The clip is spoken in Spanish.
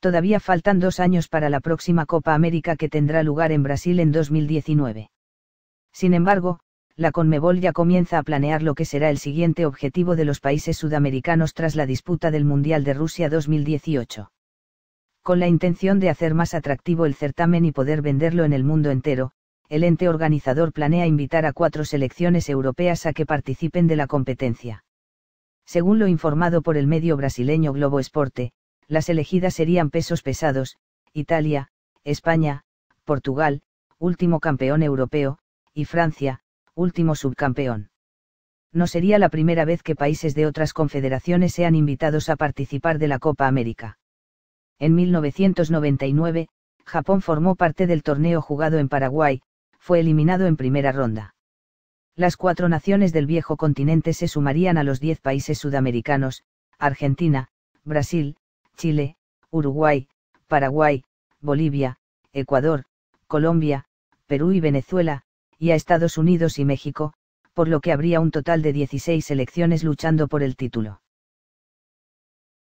Todavía faltan dos años para la próxima Copa América que tendrá lugar en Brasil en 2019. Sin embargo, la Conmebol ya comienza a planear lo que será el siguiente objetivo de los países sudamericanos tras la disputa del Mundial de Rusia 2018. Con la intención de hacer más atractivo el certamen y poder venderlo en el mundo entero, el ente organizador planea invitar a cuatro selecciones europeas a que participen de la competencia. Según lo informado por el medio brasileño Globo Esporte, las elegidas serían pesos pesados, Italia, España, Portugal, último campeón europeo, y Francia, último subcampeón. No sería la primera vez que países de otras confederaciones sean invitados a participar de la Copa América. En 1999, Japón formó parte del torneo jugado en Paraguay, fue eliminado en primera ronda. Las cuatro naciones del viejo continente se sumarían a los diez países sudamericanos, Argentina, Brasil, Chile, Uruguay, Paraguay, Bolivia, Ecuador, Colombia, Perú y Venezuela, y a Estados Unidos y México, por lo que habría un total de 16 selecciones luchando por el título.